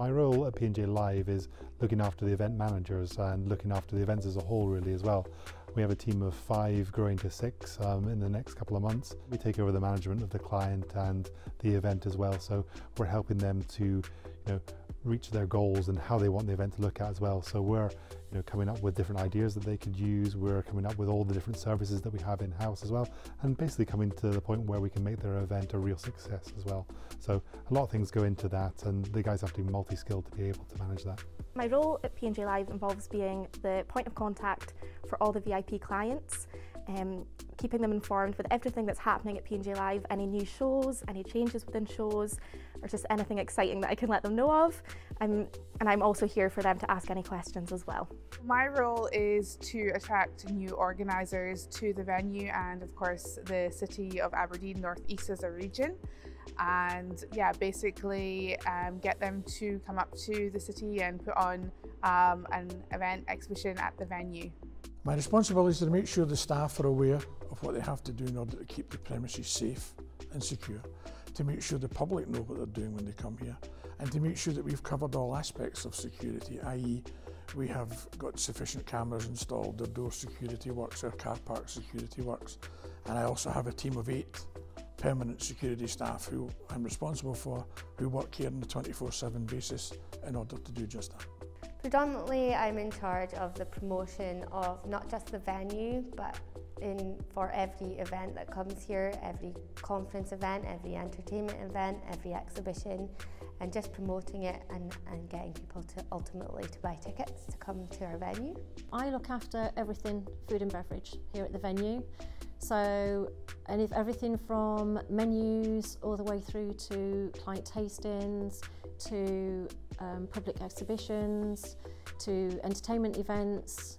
My role at P&J Live is looking after the event managers and looking after the events as a whole really as well. We have a team of five growing to six um, in the next couple of months. We take over the management of the client and the event as well so we're helping them to know, reach their goals and how they want the event to look at as well. So we're you know, coming up with different ideas that they could use. We're coming up with all the different services that we have in-house as well and basically coming to the point where we can make their event a real success as well. So a lot of things go into that and the guys have to be multi-skilled to be able to manage that. My role at P&J Live involves being the point of contact for all the VIP clients, um, keeping them informed with everything that's happening at P&J Live, any new shows, any changes within shows, or just anything exciting that I can let them know of. I'm, and I'm also here for them to ask any questions as well. My role is to attract new organisers to the venue and of course the city of Aberdeen North East as a region and yeah basically um, get them to come up to the city and put on um, an event exhibition at the venue. My responsibility is to make sure the staff are aware of what they have to do in order to keep the premises safe and secure, to make sure the public know what they're doing when they come here, and to make sure that we've covered all aspects of security, i.e. we have got sufficient cameras installed, their door security works, our car park security works, and I also have a team of eight permanent security staff who I'm responsible for, who work here on a 24-7 basis in order to do just that. Predominantly I'm in charge of the promotion of not just the venue but in for every event that comes here, every conference event, every entertainment event, every exhibition and just promoting it and, and getting people to ultimately to buy tickets to come to our venue. I look after everything food and beverage here at the venue. So and if everything from menus all the way through to client tastings, to um, public exhibitions, to entertainment events,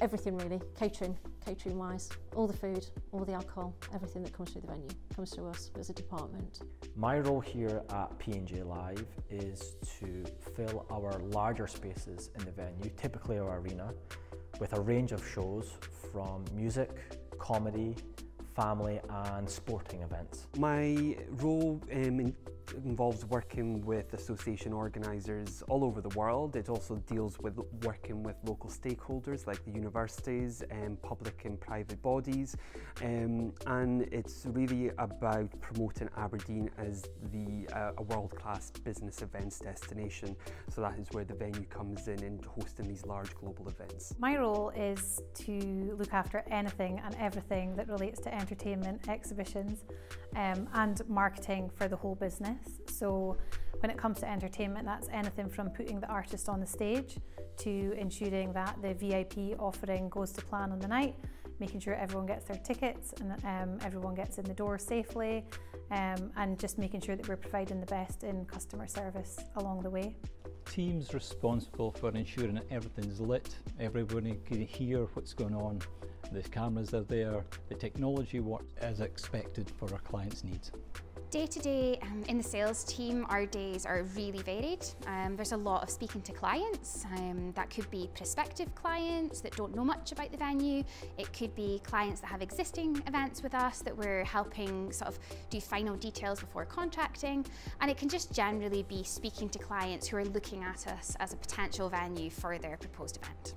everything really, catering, catering wise, all the food, all the alcohol, everything that comes through the venue comes to us as a department. My role here at P&J Live is to fill our larger spaces in the venue, typically our arena, with a range of shows from music, comedy, family and sporting events. My role um, in involves working with association organisers all over the world. It also deals with working with local stakeholders like the universities and public and private bodies um, and it's really about promoting Aberdeen as the uh, a world-class business events destination so that is where the venue comes in and hosting these large global events. My role is to look after anything and everything that relates to entertainment, exhibitions um, and marketing for the whole business. So when it comes to entertainment, that's anything from putting the artist on the stage to ensuring that the VIP offering goes to plan on the night, making sure everyone gets their tickets and um, everyone gets in the door safely, um, and just making sure that we're providing the best in customer service along the way. Teams responsible for ensuring that everything's lit, everybody can hear what's going on, the cameras are there, the technology works as expected for our clients' needs. Day to day um, in the sales team, our days are really varied. Um, there's a lot of speaking to clients. Um, that could be prospective clients that don't know much about the venue. It could be clients that have existing events with us that we're helping sort of do final details before contracting. And it can just generally be speaking to clients who are looking at us as a potential venue for their proposed event.